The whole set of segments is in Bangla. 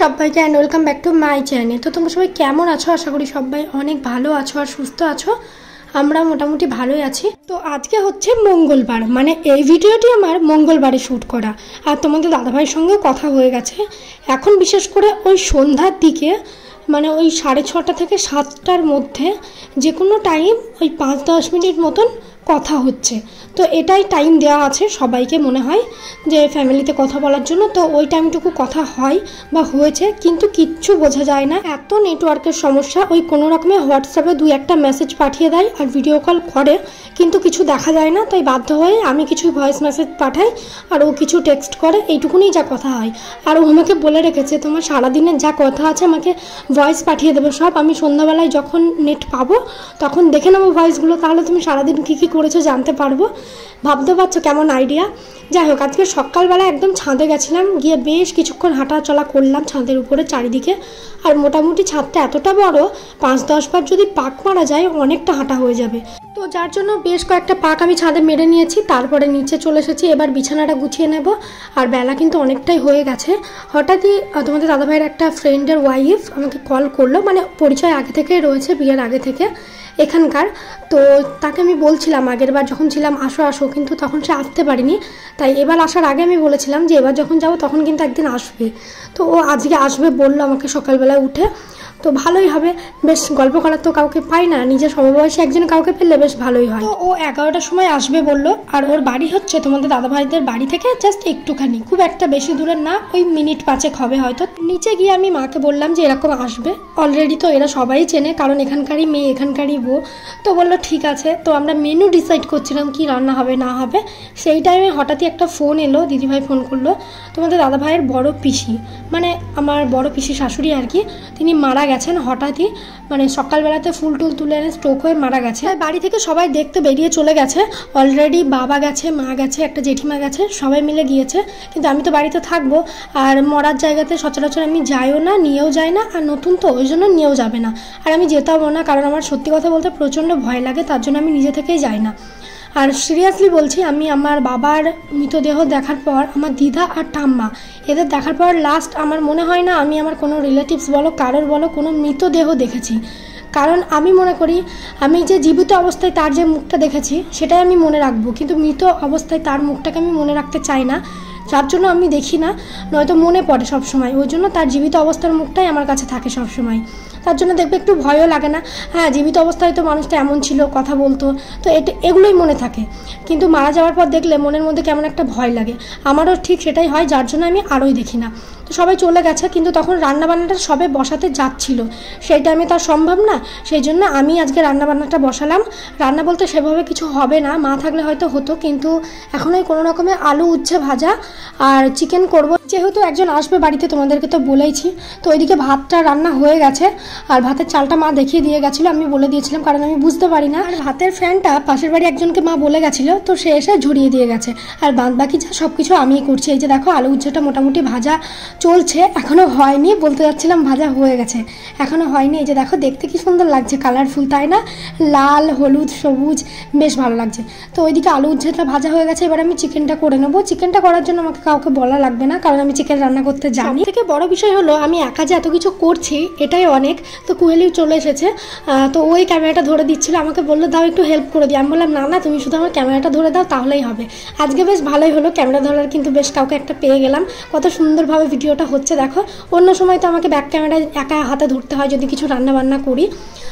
সবাইকে and welcome back to my channel তো তোমরা সবাই কেমন আছো? আশা করি সবাই অনেক ভালো আছো আর সুস্থ আছো। আমরা মোটামুটি ভালোই আছি। তো আজকে হচ্ছে মঙ্গলবার মানে এই ভিডিওটি আমার মঙ্গলবারে শ্যুট করা। আর তোমাদের দাদাভাইয়ের সঙ্গেও কথা হয়ে গেছে। এখন বিশেষ করে ওই সন্ধ্যার দিকে মানে ওই সাড়ে ছটা থেকে সাতটার মধ্যে যে কোনো টাইম ওই পাঁচ দশ মিনিট মতন কথা হচ্ছে। তো এটাই টাইম দেওয়া আছে সবাইকে মনে হয় যে ফ্যামিলিতে কথা বলার জন্য। তো ওই টাইমটুকু কথা হয় বা হয়েছে, কিন্তু কিচ্ছু বোঝা যায় না। এত নেটওয়ার্কের সমস্যা, ওই কোনো রকমে হোয়াটসঅ্যাপে দুই একটা মেসেজ পাঠিয়ে দেয় আর ভিডিও কল করে, কিন্তু কিছু দেখা যায় না। তাই বাধ্য হয়ে আমি কিছু ভয়েস মেসেজ পাঠাই আর ও কিছু টেক্সট করে, এইটুকুনি যা কথা হয়। আর ও আমাকে বলে রেখেছে, তোমার সারাদিনের যা কথা আছে আমাকে ভয়েস পাঠিয়ে দেবে সব। আমি সন্ধ্যাবেলায় যখন নেট পাবো, তখন দেখে নেব ভয়েসগুলো তাহলে তুমি সারাদিন কী কী করেছ জানতে পারব। ভাবতে পারছ কেমন আইডিয়া যাই হোক, আজকে সকালবেলা একদম ছাদে গেছিলাম, গিয়ে বেশ কিছুক্ষণ হাঁটা চলা করলাম ছাদের উপরে চারিদিকে। আর মোটামুটি ছাদটা এতটা বড়, পাঁচ দশ বার যদি পাক মারা যায়, অনেকটা হাঁটা হয়ে যাবে। তো যার জন্য বেশ কয়েকটা পাক আমি ছাদে মেরে নিয়েছি, তারপরে নিচে চলে এসেছি, এবার বিছানাটা গুছিয়ে নেব। আর বেলা কিন্তু অনেকটাই হয়ে গেছে। হঠাৎই তোমাদের দাদাভাইয়ের একটা ফ্রেন্ডের ওয়াইফ আমাকে কল করল মানে পরিচয় আগে থেকেই রয়েছে, বিয়ের আগে থেকে, এখানকার। তো তাকে আমি বলছিলাম, আগের বার যখন ছিলাম, আসো আসো কিন্তু তখন সে আসতে পারেনি। তাই এবার আসার আগে আমি বলেছিলাম যে, এবার যখন যাব তখন কিন্তু একদিন আসবে। তো ও আজকে আসবে বলল আমাকে সকালবেলায় উঠে। তো ভালোই হবে। বেশ গল্প করার তো কাউকে পাই না। নিজের সমবয়সী একজন কাউকে পেলে বেশ ভালোই হয়। তো ও এগারোটার সময় আসবে বলল। আর ওর বাড়ি হচ্ছে তোমাদের দাদাভাইদের বাড়ি থেকে জাস্ট একটুখানি। খুব একটা বেশি দূরে না, ওই মিনিট পাঁচেক হবে হয়তো। নিচে গিয়ে আমি মাকে বললাম যে এরকম আসবে। অলরেডি তো এরা সবাই চেনে, কারণ এখানকারই মেয়ে, এখানকারই বউ। তো বলল, ঠিক আছে। তো আমরা মেনু ডিসাইড করছিলাম কি রান্না হবে, না হবে। সেই টাইমে হঠাৎই একটা ফোন এলো, দিদিভাই ফোন করল। তোমাদের দাদাভাইয়ের বড় পিসি। মানে আমার বড় পিসি শাশুড়ি আর কি, তিনি মারা গেছেন হঠাৎই মানে সকালবেলাতে ফুল টুল তুলে এনে স্ট্রোক হয়ে মারা গেছে। বাড়ি থেকে সবাই দেখতে বেরিয়ে চলে গেছে। অলরেডি বাবা গেছে, মা গেছে, একটা জেঠিমা গেছে, সবাই মিলে গিয়েছে। কিন্তু আমি তো বাড়িতে থাকব। আর মরার জায়গাতে সচরাচর আমি যাইও না, নিয়েও যাই না, আর নতুন তো, ওই জন্য নিয়েও যাবে না। আর আমি যেতামও না, কারণ আমার সত্যি কথা বলতে প্রচণ্ড ভয় লাগে, তার জন্য আমি নিজে থেকেই যাই না। আর সিরিয়াসলি বলছি, আমি আমার বাবার মৃতদেহ দেখার পর, আমার দিদা আর ঠাম্মা, এদের দেখার পর লাস্ট আমার মনে হয় না আমি আমার কোনো রিলেটিভস বলো, কারোর বলো কোনো মৃতদেহ দেখেছি। কারণ আমি মনে করি, আমি যে জীবিত অবস্থায় তার যে মুখটা দেখেছি, সেটাই আমি মনে রাখব। কিন্তু মৃত অবস্থায় তার মুখটাকে আমি মনে রাখতে চাই না। যার জন্য আমি দেখি না, নয়তো মনে পড়ে সবসময়। ওই জন্য তার জীবিত অবস্থার মুখটাই আমার কাছে থাকে সব সময় তার জন্য দেখবে একটু ভয়ও লাগে না। হ্যাঁ জীবিত অবস্থায় তো মানুষটা এমন ছিল, কথা বলতো। তো এটা, এগুলোই মনে থাকে। কিন্তু মারা যাওয়ার পর দেখলে মনের মধ্যে কেমন একটা ভয় লাগে। আমারও ঠিক সেটাই হয়, যার জন্য আমি আরোই দেখি না। তো সবাই চলে গেছে, কিন্তু তখন রান্নাবান্নাটা সবে বসাতে যাচ্ছিল। সেই টাইমে তার সম্ভব না। সেই জন্য আমি আজকে রান্নাবান্নাটা বসালাম। রান্না বলতে সেভাবে কিছু হবে না। মা থাকলে হয়তো হতো, কিন্তু এখন ওই কোনো রকমের আলু উচ্ছে ভাজা আর চিকেন করব যেহেতু একজন আসবে বাড়িতে, তোমাদেরকে তো বলেইছি। তো ওইদিকে ভাতটা রান্না হয়ে গেছে, আর ভাতের চালটা মা দেখিয়ে দিয়ে গেছিল, আমি বলে দিয়েছিলাম, কারণ আমি বুঝতে পারি না। আর ভাতের ফ্যানটা পাশের বাড়ি একজনকে মা বলে গেছিল, তো সে এসে ঝরিয়ে দিয়ে গেছে। আর বাদ বাকি যা সব কিছু আমিই করছি, এই যে দেখো, আলু উচ্ছেটা মোটামুটি ভাজা চলছে এখনও হয়নি, বলতে যাচ্ছিলাম ভাজা হয়ে গেছে এখনও হয়নি। এই যে দেখো, দেখতে কি সুন্দর লাগছে, কালারফুল, তাই না? লাল, হলুদ, সবুজ, বেশ ভালো লাগছে। তো ওইদিকে আলু উচ্ছেটা ভাজা হয়ে গেছে, এবার আমি চিকেনটা করে নেব। চিকেনটা করার জন্য আমাকে কাউকে বলা লাগবে না, কারণ আমি চিকেন রান্না করতে জানি। থেকে বড় বিষয় হলো, আমি একা যে এত কিছু করছি, এটাই অনেক। তো কুহেলিও চলে এসেছে। তো ওই ক্যামেরাটা ধরে দিচ্ছিল, আমাকে বলল, দাও একটু হেল্প করে দিই। আমি বললাম, না না, তুমি শুধু আমার ক্যামেরাটা ধরে দাও, তাহলেই হবে। আজকে বেশ ভালোই হলো, ক্যামেরা ধরার কিন্তু বেশ কাউকে একটা পেয়ে গেলাম। কত সুন্দরভাবে ভিডিওটা হচ্ছে, দেখো। অন্য সময় তো আমাকে ব্যাক ক্যামেরায় একা হাতে ধরতে হয়, যদি কিছু রান্না বান্না করি।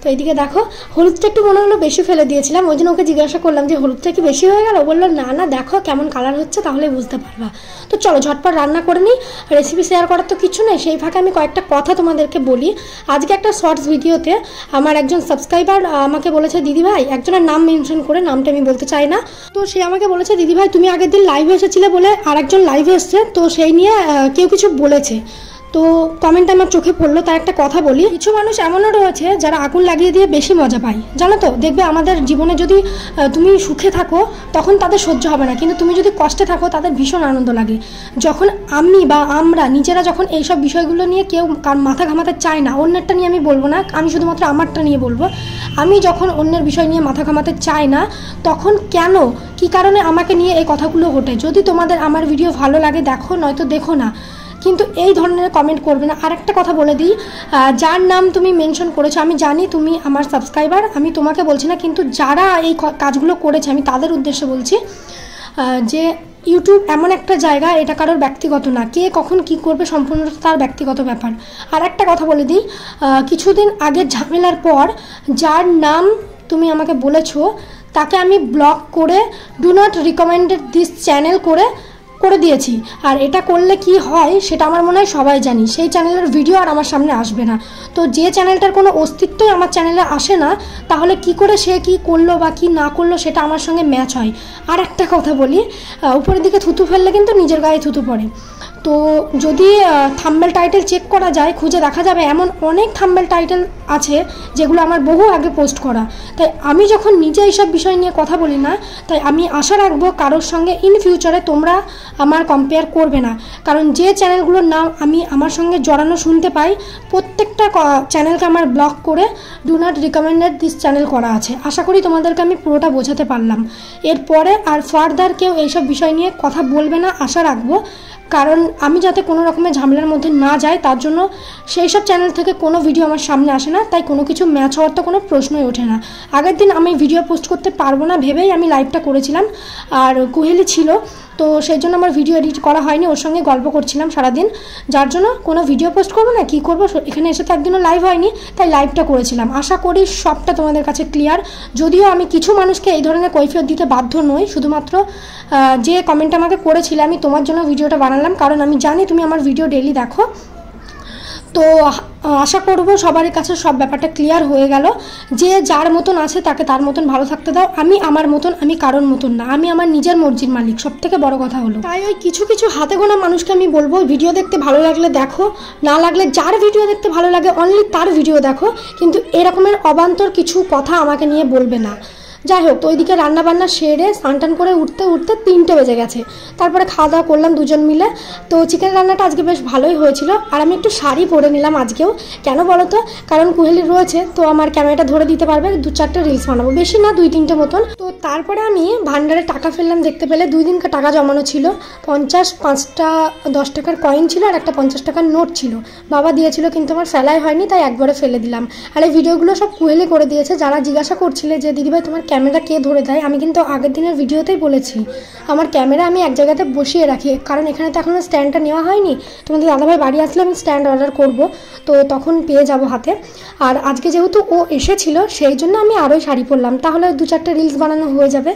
তো এইদিকে দেখো, হলুদটা একটু মনে হলো বেশি ফেলে দিয়েছিলাম, ওই জন্য ওকে জিজ্ঞাসা করলাম যে হলুদটা কি বেশি হয়ে গেল? বলল, না না, দেখো কেমন কালার হচ্ছে তাহলে বুঝতে পারবা। তো চলো, ঝটপট রান্না করে নিই। রেসিপি শেয়ার করার তো কিছু নেই, সেই ফাঁকে আমি কয়েকটা কথা তোমাদেরকে বলি। আজকে একটা শর্টস ভিডিওতে আমার একজন সাবস্ক্রাইবার আমাকে বলেছে, দিদি ভাই, একজনের নাম মেনশন করে, নামটা আমি বলতে চাই না। তো সে আমাকে বলেছে, দিদি ভাই, তুমি আগের দিন লাইভে এসেছিলে বলে আর একজন লাইভে এসছে, তো সেই নিয়ে কেউ কিছু বলেছে। তো কমেন্ট আমার চোখে পড়ল, তার একটা কথা বলি। কিছু মানুষ এমনও রয়েছে যারা আগুন লাগিয়ে দিয়ে বেশি মজা পায়। জানো তো, দেখবে আমাদের জীবনে যদি তুমি সুখে থাকো, তখন তাদের সহ্য হবে না। কিন্তু তুমি যদি কষ্টে থাকো, তাদের ভীষণ আনন্দ লাগে। যখন আমি বা আমরা, নিজেরা যখন এইসব বিষয়গুলো নিয়ে কেউ কার মাথা ঘামাতে চায় না, অন্যেরটা নিয়ে আমি বলব না, আমি শুধুমাত্র আমারটা নিয়ে বলব। আমি যখন অন্যের বিষয় নিয়ে মাথা ঘামাতে চাই না, তখন কেন, কি কারণে আমাকে নিয়ে এই কথাগুলো ঘটে? যদি তোমাদের আমার ভিডিও ভালো লাগে, দেখো, নয়তো দেখো না। কিন্তু এই ধরনের কমেন্ট করবে না। আর একটা কথা বলে দিই যার নাম তুমি মেনশন করেছ, আমি জানি তুমি আমার সাবস্ক্রাইবার আমি তোমাকে বলছি না, কিন্তু যারা এই কাজগুলো করেছে, আমি তাদের উদ্দেশ্যে বলছি যে ইউটিউব এমন একটা জায়গা, এটা কারোর ব্যক্তিগত না। কে কখন কি করবে সম্পূর্ণ তার ব্যক্তিগত ব্যাপার। আর একটা কথা বলে দিই কিছুদিন আগের ঝামেলার পর যার নাম তুমি আমাকে বলেছ, তাকে আমি ব্লক করে do not recommended this channel করে করে দিয়েছি। আর এটা করলে কি হয়, সেটা আমার মনে হয় সবাই জানি। সেই চ্যানেলের ভিডিও আর আমার সামনে আসবে না। তো যে চ্যানেলটার কোনো অস্তিত্বই আমার চ্যানেলে আসে না, তাহলে কি করে সে কি করল বা কি না করল সেটা আমার সঙ্গে ম্যাচ হয়। আর একটা কথা বলি উপরের দিকে থুতু ফেললে কিন্তু নিজের গায়ে থুতু পড়ে। তো যদি থাম্বেল টাইটেল চেক করা যায়, খুঁজে দেখা যাবে এমন অনেক থাম্বেল টাইটেল আছে যেগুলো আমার বহু আগে পোস্ট করা। তাই আমি যখন নিজে এইসব বিষয় নিয়ে কথা বলি না, তাই আমি আশা রাখব কারোর সঙ্গে ইন ফিউচারে তোমরা আমার কম্পেয়ার করবে না। কারণ যে চ্যানেলগুলোর নাম আমি আমার সঙ্গে জড়ানো শুনতে পাই, প্রত্যেকটা চ্যানেলকে আমার ব্লক করে do not recommended this channel করা আছে। আশা করি তোমাদেরকে আমি পুরোটা বোঝাতে পারলাম। এরপরে আর ফার্দার কেউ এইসব বিষয় নিয়ে কথা বলবে না, আশা রাখব। কারণ আমি যাতে কোনো রকমের ঝামেলার মধ্যে না যাই, তার জন্য সেই সব চ্যানেল থেকে কোনো ভিডিও আমার সামনে আসে না, তাই কোনো কিছু ম্যাচ হওয়ার তো কোনো প্রশ্নই ওঠে না। আগের দিন আমি ভিডিও পোস্ট করতে পারব না ভেবেই আমি লাইভটা করেছিলাম। আর কুহেলি ছিল তো সেই জন্য আমার ভিডিও এডিট করা হয়নি, ওর সঙ্গে গল্প করছিলাম সারাদিন। যার জন্য কোনো ভিডিও পোস্ট করব না, কী করব? এখানে এসে তো একদিনও লাইভ হয়নি, তাই লাইভটা করেছিলাম। আশা করি সবটা তোমাদের কাছে ক্লিয়ার যদিও আমি কিছু মানুষকে এই ধরনের কৈফিয়ত দিতে বাধ্য নই, শুধুমাত্র যে কমেন্টটা আমাকে করেছিলে, আমি তোমার জন্য ভিডিওটা বানালাম। কারণ আমি জানি তুমি আমার ভিডিও ডেলি দেখো। তো আশা করব সবার কাছে সব ব্যাপারটা ক্লিয়ার হয়ে গেল। যে যার মতন আছে তাকে তার মতন ভালো থাকতে দাও। আমি আমার মতন, আমি কারোর মতন না। আমি আমার নিজের মর্জির মালিক। সব থেকে বড় কথা হলো। তাই ওই কিছু কিছু হাতে গোনা মানুষকে আমি বলব ভিডিও দেখতে ভালো লাগলে দেখো, না লাগলে যার ভিডিও দেখতে ভালো লাগে অনলি তার ভিডিও দেখো। কিন্তু এরকমের অবান্তর কিছু কথা আমাকে নিয়ে বলবে না। যাই হোক তো ওইদিকে রান্নাবান্না সেরে স্নান করে উঠতে উঠতে তিনটে বেজে গেছে। তারপরে খাওয়া দাওয়া করলাম দুজন মিলে। তো চিকেন রান্নাটা আজকে বেশ ভালোই হয়েছিল। আর আমি একটু শাড়ি পরে নিলাম আজকেও। কেন বলো তো? কারণ কুহেলি রয়েছে, তো আমার ক্যামেরাটা ধরে দিতে পারবে। দু চারটে রিলস বানাবো। বেশি না, দুই তিনটে মতন। তো তারপরে আমি ভান্ডারে টাকা ফেললাম দেখতে পেলে। দুই দিনকার টাকা জমানো ছিল। পঞ্চাশ, পাঁচটা, দশ টাকার কয়েন ছিল আর একটা পঞ্চাশ টাকার নোট ছিল। বাবা দিয়েছিল, কিন্তু আমার ফেলাই হয়নি, তাই একবারে ফেলে দিলাম। আর এই ভিডিওগুলো সব কুহেলি করে দিয়েছে। যারা জিজ্ঞাসা করছিলে যে, দিদিভাই, তোমার ক্যামেরা কে ধরে দেয়? আমি কিন্তু আগের দিনের ভিডিওতেই বলেছি। আমার ক্যামেরা আমি এক জায়গাতে বসিয়ে রাখি। কারণ এখানে তো এখনও স্ট্যান্ডটা নেওয়া হয়নি। তোমাদের দাদাভাই বাড়ি আসলে আমি স্ট্যান্ড অর্ডার করব। তো তখন পেয়ে যাব হাতে। আর আজকে যেহেতু ও এসেছিল, সেই জন্য আমি আরোই শাড়ি পরলাম। তাহলে দু চারটে রিলস বানানো হয়ে যাবে।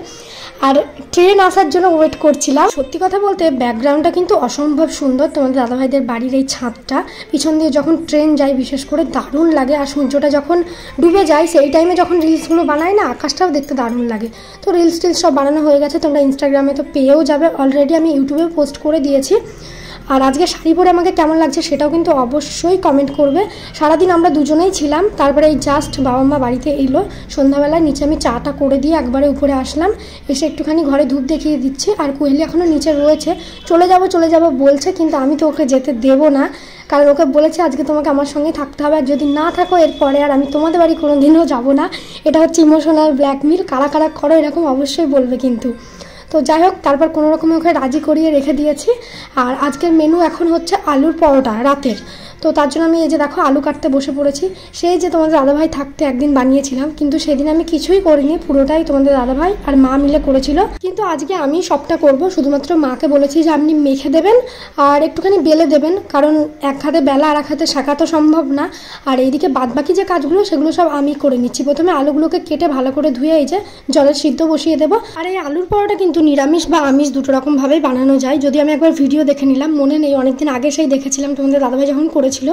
আর ট্রেন আসার জন্য ওয়েট করছিলাম। সত্যি কথা বলতে ব্যাকগ্রাউন্ডটা কিন্তু অসম্ভব সুন্দর। তোমাদের দাদাভাইদের বাড়ির এই ছাদটা। পিছন দিয়ে যখন ট্রেন যায়, বিশেষ করে দারুণ লাগে। আর সূর্যটা যখন ডুবে যায়, সেই টাইমে যখন রিলসগুলো বানায় না, আকাশটাও দেখতে দারুণ লাগে। তো রিলস টিলস সব বানানো হয়ে গেছে। তোমরা ইনস্টাগ্রামে তো পেয়েও যাবে। অলরেডি আমি ইউটিউবেও পোস্ট করে দিয়েছি। আর আজকে শাড়ি পরে আমাকে কেমন লাগছে সেটাও কিন্তু অবশ্যই কমেন্ট করবে। সারাদিন আমরা দুজনেই ছিলাম, তারপরে এই জাস্ট বাবা মা বাড়িতে এলো। সন্ধ্যাবেলায় নিচে আমি চাটা করে দিয়ে একবারে উপরে আসলাম। এসে একটুখানি ঘরে ধূপ দেখিয়ে দিচ্ছি, আর কোহেলি এখনও নিচে রয়েছে। চলে যাব চলে যাব বলছে, কিন্তু আমি তো ওকে যেতে দেবো না। কারণ ওকে বলেছে আজকে তোমাকে আমার সঙ্গে থাকতে হবে, আর যদি না থাকো এরপরে আর আমি তোমাদের বাড়ি কোনো দিনও যাব না। এটা হচ্ছে ইমোশনাল ব্ল্যাকমেল কারা কারা করো এরকম অবশ্যই বলবে কিন্তু। তো যাই হোক, তারপর কোনো রকমে ওকে রাজি করিয়ে রেখে দিয়েছি। আর আজকের মেনু এখন হচ্ছে আলুর পরোটা, রাতের। তো তার জন্য আমি এই যে দেখো আলু কাটতে বসে পড়েছি। সেই যে তোমাদের দাদাভাই থাকতে একদিন বানিয়েছিলাম, কিন্তু সেদিন আমি কিছুই করিনি, পুরোটাই তোমাদের দাদাভাই আর মা মিলে করেছিল। কিন্তু আজকে আমি সবটা করব, শুধুমাত্র মাকে বলেছি যে আপনি মেখে দেবেন আর একটুখানি বেলে দেবেন, কারণ এক হাতে বেলা আর এক হাতে শেখা তো সম্ভব না। আর এইদিকে বাদবাকি যে কাজগুলো, সেগুলো সব আমি করে নিচ্ছি। প্রথমে আলুগুলোকে কেটে ভালো করে ধুয়ে এই যে জলের সিদ্ধ বসিয়ে দেবো। আর এই আলুর পরোটা কিন্তু নিরামিষ বা আমিষ দুটো রকমভাবেই বানানো যায়। যদি আমি একবার ভিডিও দেখে নিলাম, মনে নেই, অনেকদিন আগে সেই দেখেছিলাম তোমাদের দাদাভাই যখন করেছিল।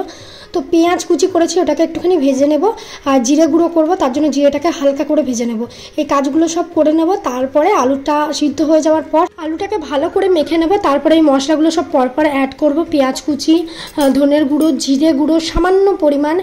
তো পেঁয়াজ কুচি করেছি, ওটাকে একটুখানি ভেজে নেব আর জিরে গুঁড়ো করব, তার জন্য জিরেটাকে হালকা করে ভেজে নেব। এই কাজগুলো সব করে নেব, তারপরে আলুটা সিদ্ধ হয়ে যাওয়ার পর আলুটাকে ভালো করে মেখে নেব, তারপরে এই মশলাগুলো সব পরপর অ্যাড করব, পেঁয়াজ কুচি ধনের গুঁড়ো, জিরে গুঁড়ো, সামান্য পরিমাণ।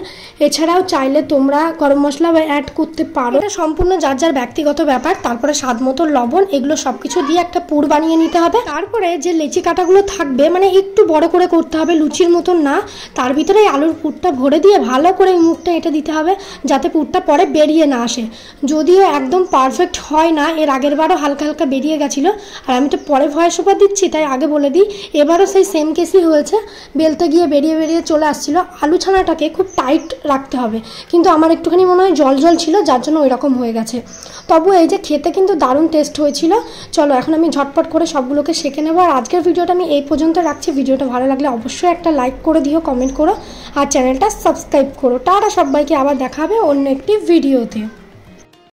এছাড়াও চাইলে তোমরা গরম মশলা অ্যাড করতে পারো। এটা সম্পূর্ণ যার যার ব্যক্তিগত ব্যাপার, তারপরে স্বাদ মতো লবণ, এগুলো সব কিছু দিয়ে একটা পুর বানিয়ে নিতে হবে। তারপরে যে লেচি কাটাগুলো থাকবে মানে একটু বড় করে করতে হবে, লুচির মতন না, তার তার ভিতরে আলুর পুরটা ভরে দিয়ে ভালো করে মুখটা এটা দিতে হবে যাতে পুরটা পরে বেরিয়ে না আসে। যদিও একদম পারফেক্ট হয় না, এর আগের বারও হালকা হালকা বেরিয়ে গেছিল, আর আমি তো পরে ভয়েস ওভার দিচ্ছি, তাই আগে বলে দিই, এবারও সেই সেম কেসই হয়েছে। বেলতে গিয়ে বেরিয়ে বেরিয়ে চলে আসছিল। আলু ছানাটাকে খুব টাইট রাখতে হবে, কিন্তু আমার একটুখানি মনে হয় জল জল ছিল, যার জন্য ওই রকম হয়ে গেছে। তবু এই যে খেতে কিন্তু দারুণ টেস্ট হয়েছিল। চলো, এখন আমি ঝটপট করে সবগুলোকে শেখে নেব, আর আজকের ভিডিওটা আমি এই পর্যন্ত রাখছি। ভিডিওটা ভালো লাগলে অবশ্যই একটা লাইক করে দিও কমেন্ট করো আর চ্যানেলটা সাবস্ক্রাইব করো। টাটা সবাইকে আবার দেখা হবে অন্য একটি ভিডিওতে।